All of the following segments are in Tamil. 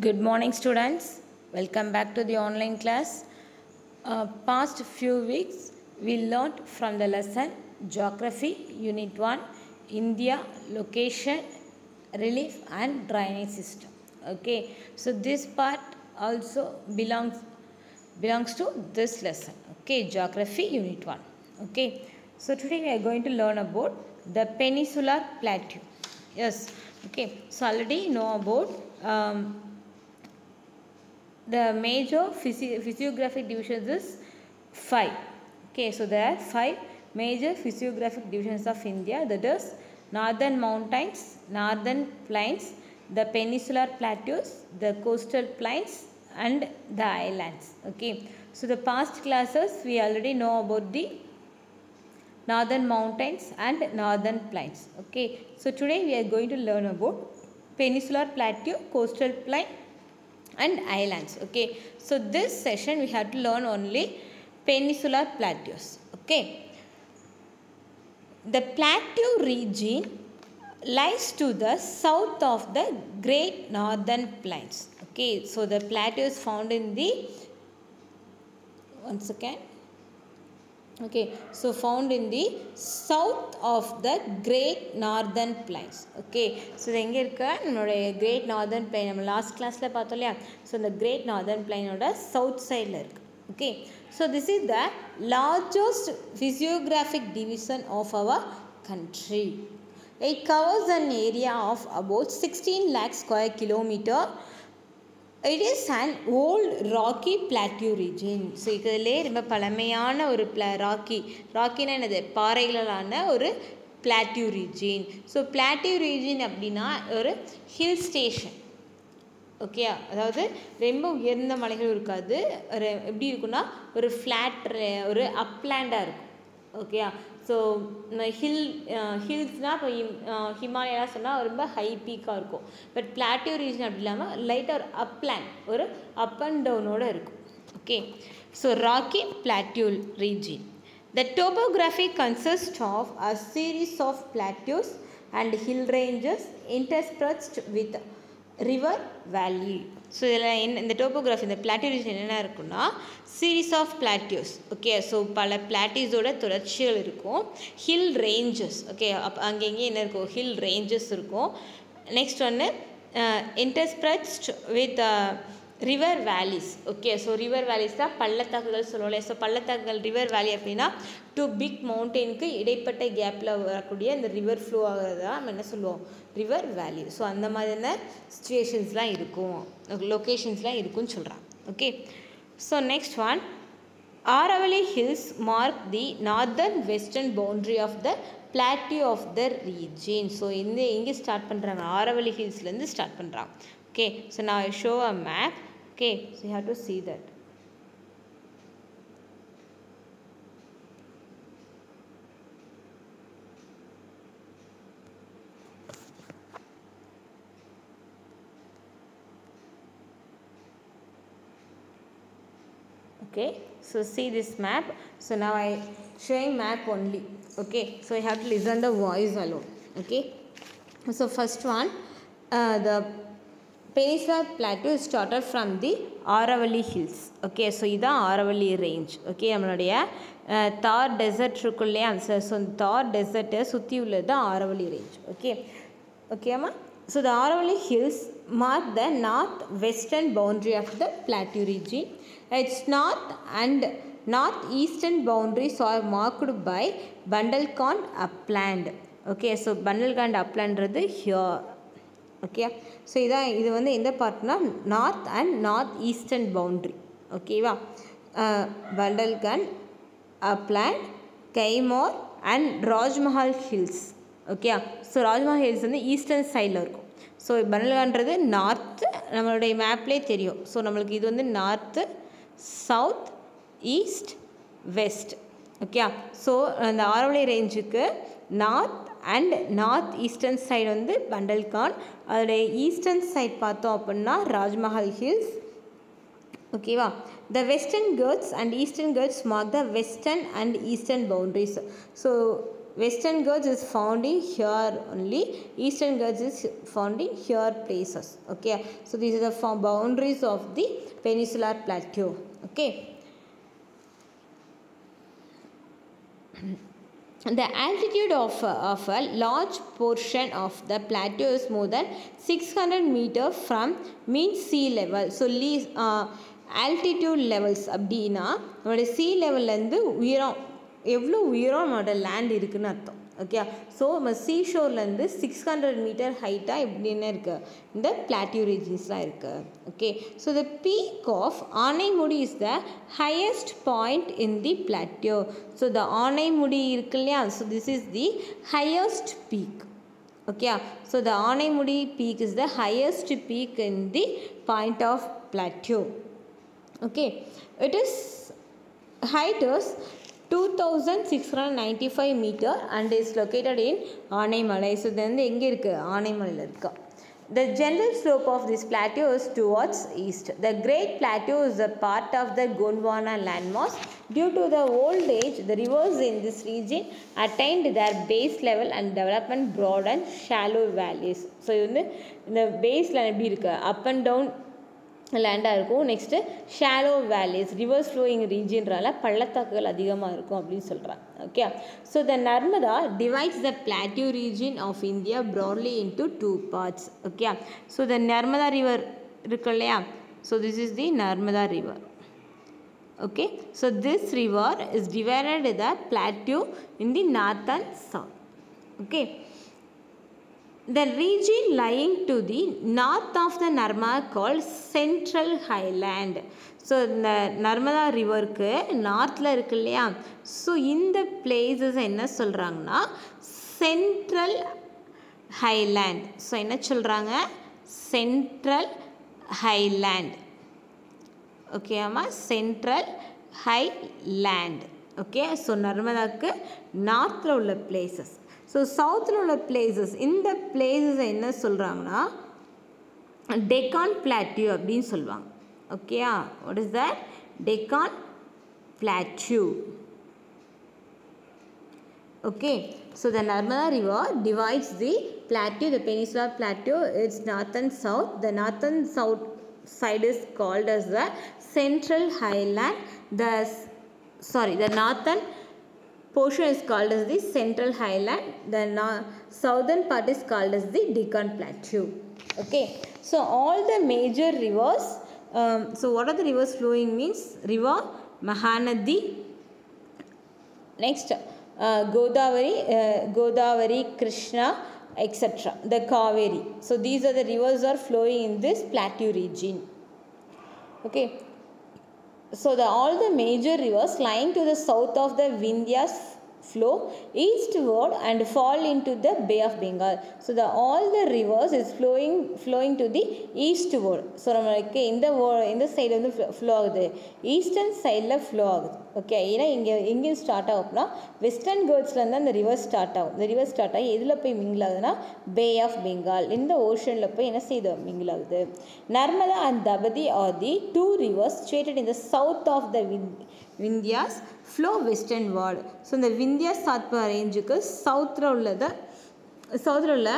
Good morning, students. Welcome back to the online class. Uh, past few weeks, we learned from the lesson Geography, Unit 1, India, Location, Relief and Drainage System. Okay, so this part also belongs belongs to this lesson. Okay, Geography, Unit 1. Okay, so today we are going to learn about the Peninsular Plateau. Yes, okay, so already know about um, the major physi- physiographic divisions is five. Okay so there are five major physiographic divisions of india. That is northern mountains northern plains the peninsular plateaus the coastal plains and the islands. Okay so the past classes we already know about the northern mountains and northern plains. Okay so today we are going to learn about peninsular plateau coastal plain and islands okay? So this session we have to learn only peninsular plateaus okay? The plateau region lies to the south of the great northern plains okay? So the plateau is found in the one second okay so found in the south of the great northern plains okay so இது எங்கே இருக்க நம்மளுடைய கிரேட் நார்தர்ன் பிளைன் நம்ம லாஸ்ட் கிளாஸில் பார்த்தோம் இல்லையா ஸோ இந்த கிரேட் நார்தர்ன் பிளைனோட சவுத் சைடில் இருக்கு okay so this is the largest physiographic division of our country it covers an area of about 16 lakh square kilometer It is and old rocky plateau region so இதிலே ரொம்ப பழமையான ஒரு பிளா ராக்கி ராக்கினா என்னது? பாறைகளான ஒரு plateau region so plateau region அப்படின்னா ஒரு ஹில் ஸ்டேஷன் ஓகே அதாவது ரொம்ப உயர்ந்த மலைகள் இருக்காது. ஒரு எப்படி இருக்குன்னா ஒரு ஃப்ளாட் ஒரு அப்லேண்டாக இருக்கும். ஓகேயா ஸோ ஹில் ஹில்ஸ்னால் இப்போ ஹிமாலயாலாம் சொன்னால் ரொம்ப ஹை பீக்காக இருக்கும். பட் பிளாட்டியூ ரீஜன் அப்படி இல்லாமல் லைட்டாக ஒரு அப்லேண்ட் ஒரு அப் அண்ட் டவுனோடு இருக்கும். Okay so rocky plateau region The topography consists of a series of plateaus and hill ranges interspersed with river valley so இதில் என்ன இந்த டோப்போகிராஃபி இந்த பிளாட்டியூ ரீஜன் இருக்குன்னா series of plateaus okay so பல பிளாட்டியூஸோட தொடர்ச்சிகள் இருக்கும். ஹில் ரேஞ்சஸ் ஓகே அப் அங்கங்கே என்ன இருக்கும்? ஹில் ரேஞ்சஸ் இருக்கும். நெக்ஸ்ட் ஒன்று interspersed with river valleys okay so river valleys தான் பள்ளத்தாக்குகள் சொல்லுவோம்ல. ஸோ பள்ளத்தாக்குகள் ரிவர் வேலி அப்படின்னா டூ பிக் மவுண்டெயினுக்கு இடைப்பட்ட கேப்பில் வரக்கூடிய இந்த ரிவர் ஃப்ளோ ஆகிறதா நம்ம என்ன சொல்லுவோம்? ரிவர் வேலி ஸோ அந்த மாதிரியான சுச்சுவேஷன்ஸ்லாம் இருக்கும். லொக்கேஷன்ஸ்லாம் இருக்கும்னு சொல்கிறாங்க okay so next one Aravalli hills mark the northern western boundary of the plateau of the region so இந்த எங்கே ஸ்டார்ட் பண்ணுறாங்க ஆரவலி ஹில்ஸ்லேருந்து ஸ்டார்ட் பண்ணுறாங்க okay. So now i show a map. Okay so you have to see that. Okay so see this map. So now i showing map only. Okay so you have to listen the voice alone. Okay so first one uh, the Peninsular Plateau started from the Aravalli hills okay so இதுதான் ஆரவல்லி ரேஞ்ச் ஓகே நம்மளுடைய தார் டெசர்ட் இருக்கும் இல்லையா அந்த ஸோ இந்த தார் டெசர்ட்டை சுற்றி உள்ளது தான் ஆரவல்லி ரேஞ்ச் ஓகே ஓகேம்மா so the Aravalli hills mark the north western boundary of the plateau region its north and north eastern boundaries are marked by Bundelkhand upland okay so Bundelkhand அப்லேண்ட்றது here Okay so இதான் இது வந்து எந்த பார்ட்னா north and north eastern boundary ஓகேவா Bundelkhand upland Kaimur and Rajmahal hills okay so Rajmahal hills வந்து ஈஸ்டர்ன் சைடில் இருக்கும். ஸோ பண்டல்கான்றது நார்த்து நம்மளுடைய மேப்லேயே தெரியும். ஸோ நம்மளுக்கு இது வந்து north south east west okay so அந்த ஆரவளை ரேஞ்சுக்கு north and north eastern side வந்து பண்டல்கான் அதோடைய ஈஸ்டர்ன் சைட் பார்த்தோம் அப்படின்னா ராஜ்மஹால் ஹில்ஸ் ஓகேவா the western Ghats and eastern Ghats mark the western and eastern boundaries so western Ghats is found in here only eastern Ghats is found in here places okay so these are the form boundaries of the peninsular plateau okay The altitude of, of a large portion of the plateau is more than 600 meter from mean sea level so least uh, altitude levels அப்படின்னா நம்மளுடைய sea levelலேருந்து உயரம் எவ்வளோ உயரம் நம்மளோட லேண்ட் இருக்குன்னு அர்த்தம் ஓகே ஸோ நம்ம சீ ஷோர்லேருந்து சிக்ஸ் ஹண்ட்ரட் மீட்டர் ஹைட்டாக எப்படின்னு இருக்குது இந்த பிளாட்டியூ ரீஜன்ஸ்லாம் இருக்குது okay so the peak of Anaimudi is the highest point in the plateau so the Anaimudi இருக்கு இல்லையா? So this is the highest peak okay so the Anaimudi peak is the highest peak in the point of plateau. Okay it is height is 2695 meter and is located in Anaimalai so இது வந்து எங்கே இருக்குது ஆனைமலையில் இருக்கா The general slope of this plateau is towards east. The Great Plateau is a part of the Gondwana landmass. Due to the old age, the rivers in this region attained their base level and development broad and shallow valleys. So இது வந்து இந்த பேஸில் எப்படி இருக்குது அப் அண்ட் டவுன் லேண்டாக இருக்கும். Next shallow valleys rivers flowing ரீஜியன்றால பள்ளத்தாக்குகள் அதிகமாக இருக்கும் அப்படின்னு சொல்கிறாங்க okay so the Narmada divides the plateau region of India broadly into two parts okay so the Narmada river இருக்கு இல்லையா? So this is the Narmada river okay so this river is divided the plateau in the north and south okay the region lying to the north of the Narmada called Central Highland. So இந்த நர்மதா ரிவருக்கு நார்த்தில் இருக்கு இல்லையா? ஸோ இந்த பிளேசஸ் என்ன சொல்கிறாங்கன்னா சென்ட்ரல் ஹைலேண்ட் ஸோ என்ன சொல்கிறாங்க சென்ட்ரல் ஹைலேண்ட் ஓகேம்மா சென்ட்ரல் ஹைலேண்ட் ஓகே ஸோ நர்மதாவுக்கு நார்த்தில் உள்ள பிளேசஸ் ஸோ சவுத்தில் உள்ள பிளேசஸ் இந்த பிளேசஸ் என்ன சொல்கிறாங்கன்னா டெக்கான் பிளாட்டியூ அப்படின்னு சொல்லுவாங்க ஓகேயா what is that Deccan plateau okay so the narmada river divides the plateau the peninsular plateau it's north and south the northern south side is called as the central highland the s- sorry the northern portion is called as the central highland the no- southern part is called as the deccan plateau. Okay so all the major rivers um, so what are the rivers flowing means? River mahanadi next uh, godavari uh, godavari krishna etc the kaveri. So these are the rivers are flowing in this plateau region. Okay so the all the major rivers lying to the south of the vindhyas flow eastward and fall into the bay of bengal. So the all the rivers is flowing flowing to the eastward so நம்மளுக்கு இந்த இந்த சைடு வந்து ஃப்ளோ ஆகுது. ஈஸ்டர்ன் சைடில் ஃப்ளோ ஆகுது. ஓகே ஏன்னா இங்கே எங்கேயும் ஸ்டார்ட் ஆகும்னா வெஸ்டர்ன் கேர்ட்ஸ்லேருந்து அந்த ரிவர் ஸ்டார்ட் ஆகும். இந்த ரிவர் ஸ்டார்ட் ஆகி எதில் போய் மிங்கில் ஆகுதுன்னா பே ஆஃப் பெங்கால் இந்த ஓஷனில் போய் என்ன செய்யுது மிங்கில் ஆகுது. Narmada and Tapti are the two rivers situated in the south of the Vind- Vindhyas flow western ward so இந்த விந்தியா சாத்பா ரேஞ்சுக்கு சவுத்தில் உள்ளதை சவுத்தில் உள்ள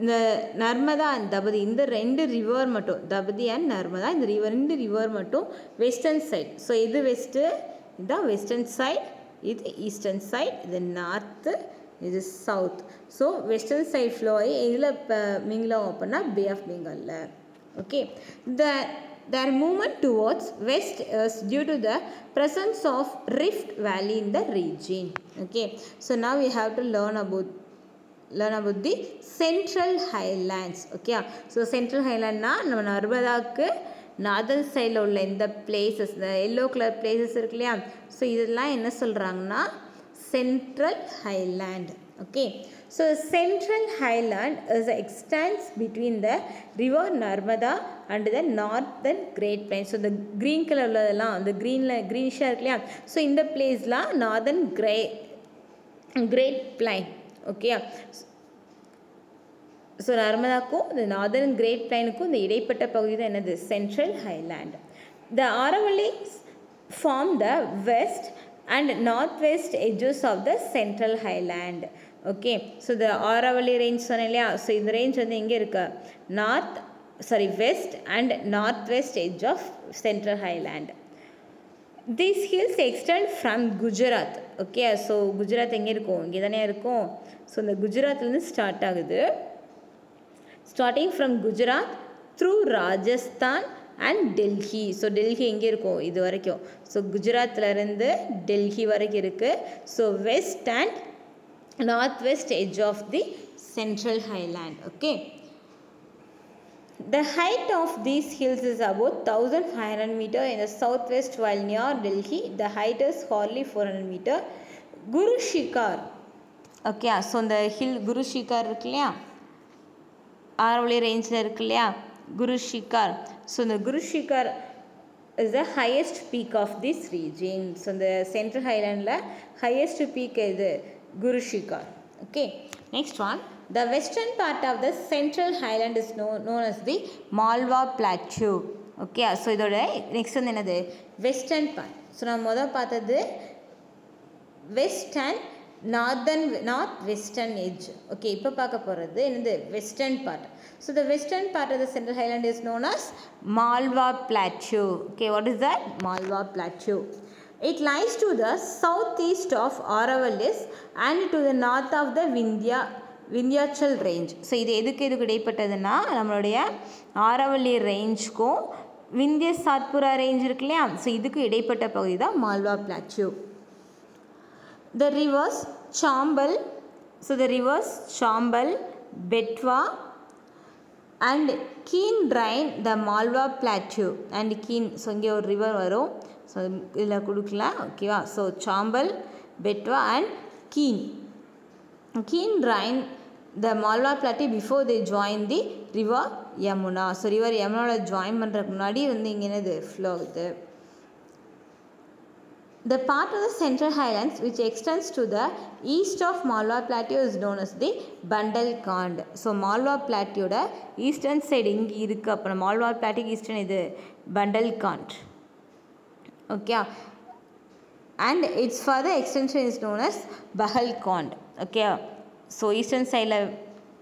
இந்த நர்மதா அண்ட் தபதி இந்த ரெண்டு ரிவர் மட்டும் தபதி அண்ட் நர்மதா இந்த ரிவர் ரெண்டு ரிவர் மட்டும் வெஸ்டர்ன் சைட் ஸோ இது வெஸ்ட்டு இதுதான் வெஸ்டர்ன் சைட் இது ஈஸ்டர்ன் சைட் இது நார்த்து இது south so western side flow ஆகி இதில் இப்போ மிங்கிலம் அப்படின்னா பே ஆஃப் பெங்காலில் okay the their movement towards west is due to the presence of rift valley in the region okay so now we have to learn about learn about the central highlands okay so central highland னா நம்ம நர்மதாக்கு நார்தன் சைடில் உள்ள இந்த பிளேசஸ் இந்த எல்லோ கலர் பிளேசஸ் இருக்கு இல்லையா ஸோ இதெல்லாம் என்ன சொல்கிறாங்கன்னா central highland Okay so central highland is extends between the river narmada and the northern great plains so the green color உள்ளதெல்லாம் அந்த greenல greeniஷாக இருக்கு இல்லையா ஸோ இந்த பிளேஸ்லாம் northern grey great plain okay so நர்மதாக்கும் இந்த நார்தர்ன் கிரேட் பிளைனுக்கும் இந்த இடைப்பட்ட பகுதி தான் என்னது central highland the Aravalli form the west and northwest edges of the central highland okay so இந்த ஆரவல்லி ரேஞ்ச் சொன்னேன் இல்லையா? ஸோ இந்த ரேஞ்ச் வந்து எங்கே இருக்கு? North sorry west and north west edge of central highland this hills extend from Gujarat okay so Gujarat எங்கே இருக்கும்? இங்கே தானே இருக்கும். ஸோ இந்த குஜராத்லேருந்து ஸ்டார்ட் ஆகுது. Starting from Gujarat through Rajasthan and Delhi so Delhi எங்கே இருக்கும்? இது வரைக்கும். ஸோ குஜராத்லேருந்து டெல்லி வரைக்கும் இருக்குது so west and North west edge of the central highland okay The height of these hills is about 1500 meter in the southwest while near Delhi the height is hardly 400 meter. Guru Shikar okay so இந்த ஹில் குரு ஷிகார் இருக்கு இல்லையா ஆரவழி ரேஞ்சில் இருக்கு இல்லையா குரு ஷிகார் ஸோ இந்த Guru Shikhar is the highest peak of this region so இந்த சென்ட்ரல் ஹைலாண்டில் ஹையஸ்ட் பீக் இது Guru Shikhar okay next one the western part of the central highland is no known as the Malwa plateau okay so இதோட நெக்ஸ்ட் வந்து என்னது? வெஸ்டர்ன் பார்ட் ஸோ நம்ம முதல் பார்த்தது western northern north western edge okay இப்போ பார்க்க போகிறது என்னது? Western part so the western part of the central highland is known as Malwa plateau okay what is that Malwa plateau It lies to the southeast of Aravallis and to the north of the Vindhya Vindhyachal range so இது எதுக்கு எதுக்கு இடைப்பட்டதுன்னா நம்மளுடைய ஆரவல்லி ரேஞ்சுக்கும் விந்திய சாத்புரா ரேஞ்ச் இருக்கு இல்லையா? ஸோ இதுக்கு இடைப்பட்ட பகுதி தான் Malwa plateau the rivers Chambal so the rivers Chambal Betwa and Ken drain the Malwa plateau and Ken so இங்கே ஒரு ரிவர் வரும். ஸோ இதில் கொடுக்கலாம். ஓகேவா so Chambal Betwa and Ken Ken drain the Malwa plateau before they join the river Yamuna so river யமுனாவில் join பண்ணுறதுக்கு முன்னாடி வந்து இங்கே என்னது? ஃப்ளோ ஆகுது The part of the central highlands which extends to the east of Malwa Plateau is known as the Bundelkhand. So Malwa பிளாட்டியோட eastern side இங்கே இருக்குது அப்புறம் மால்வா பிளாட்டிக்கு ஈஸ்டர்ன் இது Bundelkhand Okay and its further extension is known as Baghelkhand okay so eastern சைடில்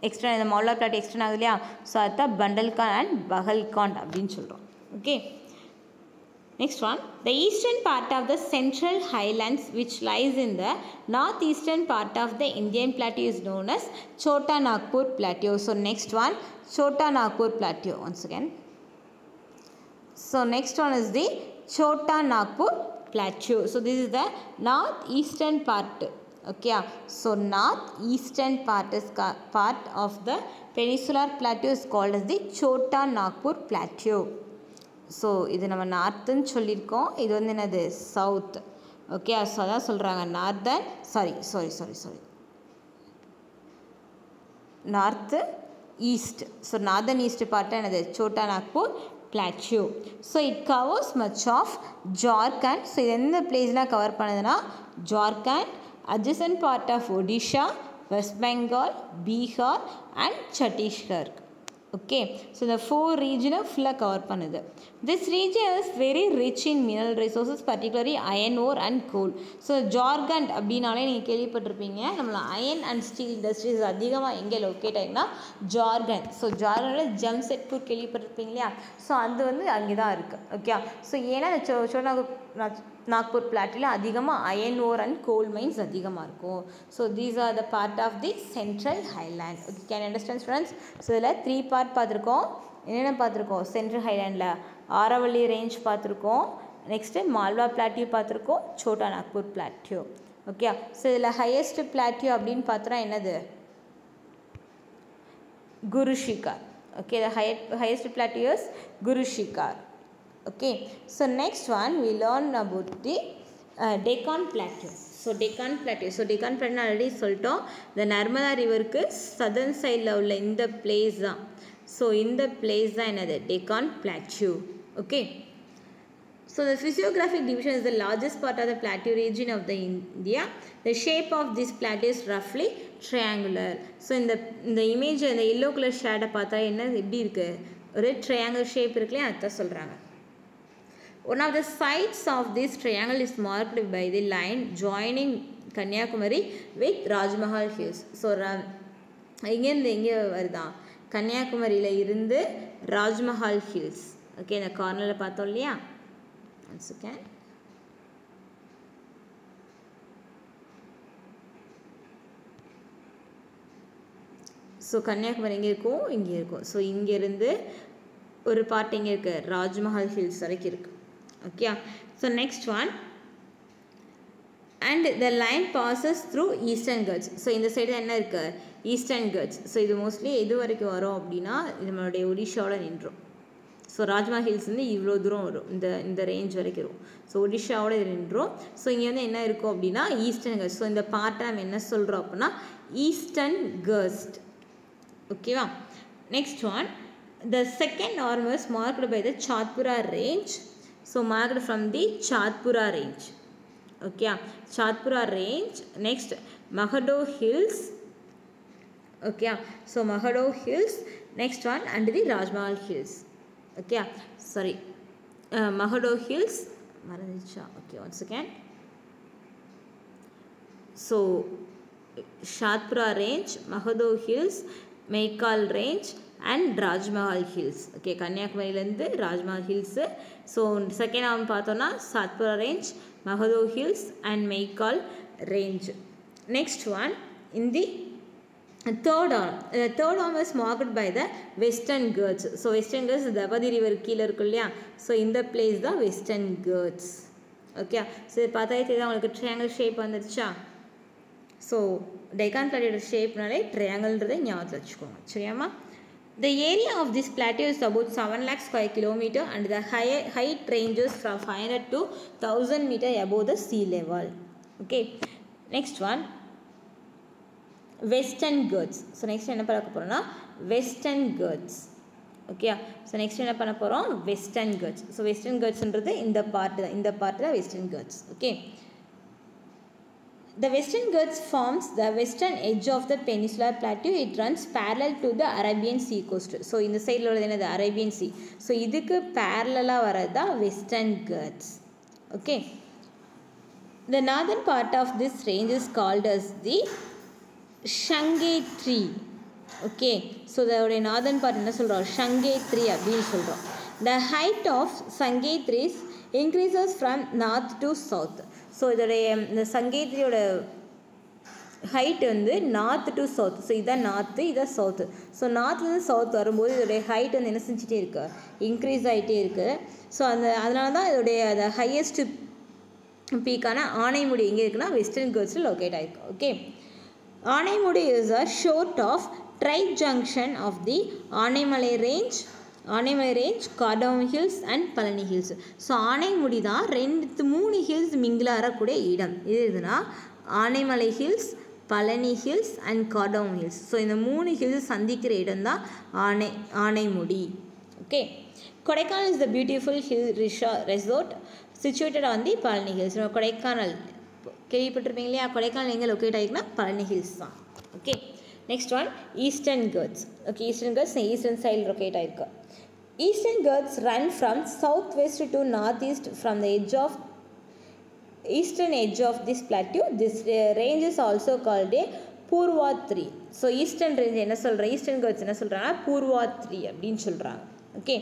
எக்ஸ்டர்ன் இந்த மால்வா பிளாட் எக்ஸ்டர்ன் ஆகுது இல்லையா ஸோ அதுதான் பண்டல்காண்ட் அண்ட் பஹல்காண்ட் அப்படின்னு சொல்கிறோம் okay Next one, the eastern part of the central highlands which lies in the northeastern part of the Indian plateau is known as Chota Nagpur plateau. So next one, Chota Nagpur plateau once again. So next one is the Chota Nagpur plateau. So this is the northeastern part. Okay, so northeastern part is part of the peninsular plateau is called as the Chota Nagpur plateau. So இது நம்ம நார்த்துன்னு சொல்லியிருக்கோம் இது வந்து என்னது சவுத் ஓகே ஸோ அதான் சொல்கிறாங்க northern sorry sorry sorry sorry north east so northern east பார்ட்டாக என்னது Chota Nagpur plateau so it covers much of Jharkhand so இது எந்த பிளேஸ்லாம் கவர் பண்ணுதுன்னா Jharkhand adjacent part of Odisha West Bengal Bihar and Chhattisgarh okay so இந்த ஃபோர் ரீஜனை ஃபுல்லாக கவர் பண்ணுது. This region is very rich in mineral resources particularly iron ore and coal so Jharkhand அப்படின்னாலே நீங்கள் கேள்விப்பட்டிருப்பீங்க. நம்மள அயன் அண்ட் ஸ்டீல் இண்டஸ்ட்ரீஸ் அதிகமாக எங்கே லொக்கேட் ஆகிங்கன்னா ஜார்கண்ட் ஸோ ஜார்கண்டோட ஜம்செட்பூர் கேள்விப்பட்டிருப்பீங்க இல்லையா? ஸோ அது வந்து அங்கே தான் இருக்குது ஓகே ஸோ ஏன்னா சொன்ன நாக்பூர் பிளாட்டில் அதிகமாக iron ore and coal mines அதிகமாக இருக்கும். So these are the part of the central highland okay can understand students so இதில் த்ரீ பார்ட் பார்த்துருக்கோம். என்னென்ன பார்த்துருக்கோம்? சென்ட்ரல் ஹைலேண்டில் ஆரவல்லி ரேஞ்ச் பார்த்துருக்கோம். நெக்ஸ்ட்டு மால்வா பிளாட்டியூ பார்த்துருக்கோம். Chota Nagpur plateau okay so இதில் ஹையஸ்ட் பிளாட்டியூ அப்படின்னு பார்த்தோன்னா என்னது? Guru Shikhar okay the high highest plateau is Guru Shikhar okay so next one we learn about the uh, deccan plateau so Deccan plateau so Deccan plateau already சொல்லிட்டோம் இந்த நர்மதா ரிவருக்கு சதர்ன் சைடில் உள்ள இந்த பிளேஸ் தான் ஸோ இந்த பிளேஸ் தான் என்னது Deccan plateau okay So the physiographic division is the largest part of the plateau region of the India. The shape of this plateau is roughly triangular. So இந்த இந்த இமேஜ் இந்த எல்லோ கலர் ஷேடை பார்த்தா என்ன எப்படி இருக்குது ஒரு ட்ரையாங்கிள் ஷேப் இருக்குல்லையா அதுதான் சொல்கிறாங்க One of the sides of this triangle is marked by the line joining Kanyakumari with Rajmahal Hills. So, இங்கேருந்து எங்கே வருதா? கன்னியாகுமரியில் இருந்து ராஜ்மஹால் ஹில்ஸ் ஓகே இந்த கார்னரில் பார்த்தோம் இல்லையா? ஒன் செகண்ட் ஸோ கன்னியாகுமரி எங்கே இருக்கும் இங்கே இருக்கும் ஸோ இங்கேருந்து ஒரு பார்ட் எங்கே இருக்குது ராஜ்மஹால் ஹில்ஸ் வரைக்கும் இருக்குது okay so next one and the line passes through Eastern Ghats so இந்த சைடு என்ன இருக்குது ஈஸ்டர்ன் கட்ஸ் ஸோ இது மோஸ்ட்லி எது வரைக்கும் வரும் அப்படின்னா நம்மளுடைய ஒடிஷாவோட நின்றோம். ஸோ ராஜ்மா ஹில்ஸ் வந்து இவ்வளோ தூரம் வரும். இந்த இந்த ரேஞ்ச் வரைக்கும் வரும். ஸோ ஒடிஷாவோட இது நின்றோம். ஸோ இங்கே வந்து என்ன இருக்கும் அப்படின்னா ஈஸ்டர்ன் கட்ஸ் ஸோ இந்த பார்ட்டை நம்ம என்ன சொல்கிறோம் அப்படின்னா ஈஸ்டர்ன் கர்ஸ்ட் ஓகேவா next one the second arm was by the Satpura range. so marked from the Chatpura range okay yeah. Chatpura range next Mahado hills okay yeah. so Mahado hills next one and the Rajmahal hills okay yeah. sorry uh, Mahado hills Maradicha okay once again so Shatpura range Mahado hills Maykal range and Rajmahal hills okay கன்னியாகுமரியிலேருந்து Rajmahal hills so second arm பார்த்தோன்னா Satpura range Mahadeo hills and Maikal range next one in the third arm third arm is marked by the Western Ghats so Western Ghats Tapti river கீழே இருக்கும் இல்லையா? ஸோ இந்த பிளேஸ் தான் வெஸ்டர்ன் கேர்ட்ஸ் ஓகே ஸோ இது பார்த்தாலே தெரியுது உங்களுக்கு ட்ரையாங்கிள் ஷேப் வந்துருச்சா? ஸோ டெக்கான் பிளாட்டியோட ஷேப்னாலே ட்ரையாங்கிள்ன்றதை ஞாபகத்தில் வச்சுக்கோங்க. சரியாம்மா? The area of this plateau is about 7 lakh square kilometer and the high, height ranges from 500 to 1000 meter above the sea level. Okay, next one. Western Ghats so next என்ன பார்க்க போகிறோம்னா Western Ghats okay so next என்ன பண்ண போகிறோம் வெஸ்டர்ன் கேர்ட்ஸ் ஸோ வெஸ்டர்ன் கேர்ட்ஸ்ன்றது இந்த பார்ட் தான் இந்த பார்ட் தான் Western Ghats okay The western Ghats forms the western edge of the peninsular plateau. It runs parallel to the Arabian Sea coast. So இந்த சைடில் உள்ளது என்னது அரேபியன் சி ஸோ இதுக்கு பேரலாக வரது தான் western Ghats okay the northern part of this range is called as the Sahyadri okay so இதோடைய நார்தன் பார்ட் என்ன சொல்கிறோம் ஷங்கே த்ரீ அப்படின்னு சொல்கிறோம் the height of Sahyadris increases from north to south So இதோடைய இந்த சங்கேத்ரியோட ஹைட் வந்து நார்த் டு சவுத் ஸோ இதான் நார்த்து இதான் சவுத்து ஸோ நார்த்லேருந்து சவுத் வரும்போது இதோடைய ஹைட் வந்து என்ன செஞ்சிட்டே இருக்கு? இன்க்ரீஸ் ஆகிட்டே இருக்குது ஸோ அந்த அதனால தான் இதோடைய அந்த ஹையஸ்ட் பீக்கான ஆனைமுடி எங்கே இருக்குன்னா வெஸ்டர்ன் கேர்ட்ஸில் லொக்கேட் ஆகிருக்கு okay Anamudi is a short of tri junction of the Anaimalai Range Anaimalai Range Cardamom Hills and Palani Hills so Anamudi தான் ரெண்டு மூணு ஹில்ஸ் மிங்கிலாரக்கூடிய இடம். இது எதுனா? Anaimalai Hills Palani Hills and Cardamom Hills so இந்த மூணு ஹில்ஸ் சந்திக்கிற இடம் தான் ஆனை Anamudi okay Kodaikanal is the beautiful hill Risha resort situated on the Palani Hills Kodaikanal கேள்விப்பட்டிருப்பீங்க இல்லையா? கொடைக்கானல் எங்கே லொக்கேட் ஆகிருக்குன்னா பழனி ஹில்ஸ் தான். Okay next one Eastern Ghats okay Eastern Ghats Eastern side locate ஆகிருக்கு. Eastern Ghats run from southwest to northeast from the edge of eastern edge of this plateau. This uh, range is also called a Purvadri so Eastern range என்ன சொல்கிறேன் ஈஸ்டர்ன் கேர்ட்ஸ் என்ன சொல்கிறாங்கன்னா பூர்வாத்ரி அப்படின்னு சொல்கிறாங்க okay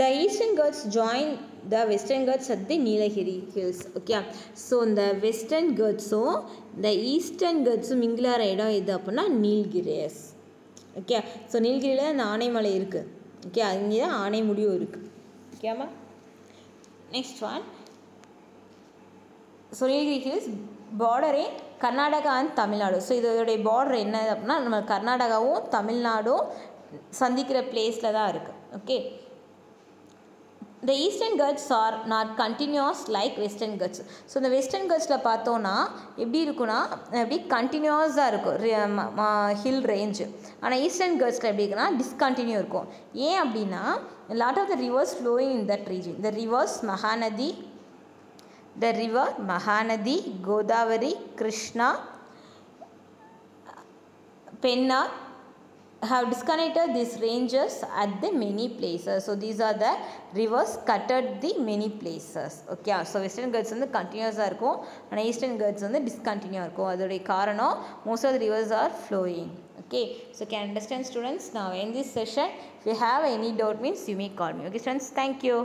the Eastern Ghats join the Western Ghats at the Nilgiri Hills okay so இந்த வெஸ்டர்ன் கேர்ட்ஸும் இந்த ஈஸ்டர்ன் கேர்ட்ஸும் மிங்கிலார இடம் எது அப்படின்னா நீல்கிரிஸ் ஓகே ஸோ நீல்கிரியில் இந்த ஆனைமலை இருக்குது ஓகே அங்கே தான் ஆணை முடிவு இருக்குது ஓகேம்மா next one so Nilgiri Hills பார்டரே Karnataka and Tamil Nadu so இதோடைய பார்டர் என்ன அப்படின்னா நம்ம கர்நாடகாவும் தமிழ்நாடும் சந்திக்கிற பிளேஸில் தான் இருக்குது okay the Eastern Ghats are not continuous like Western Ghats so இந்த வெஸ்டர்ன் கட்ஸில் பார்த்தோன்னா எப்படி இருக்குன்னா எப்படி கண்டினியூஸாக இருக்கும். ஹில் ரேஞ்சு ஆனால் ஈஸ்டர்ன் கட்ஸில் எப்படி இருக்குன்னா டிஸ்கண்டினியூ இருக்கும். ஏன் அப்படின்னா lot of the rivers flowing in that region the rivers Mahanadi the river Mahanadi Godavari Krishna Pennar have disconnected these ranges at the many places so these are the rivers cut at the many places okay so western ghats வந்து கண்டினியூஸாக இருக்கும் ஆனால் ஈஸ்டர்ன் ghats வந்து டிஸ்கண்டினியூ இருக்கும் அதோடைய காரணம் most of the rivers are flowing okay so can understand students now in this session if you have any doubt means you may call me okay students thank you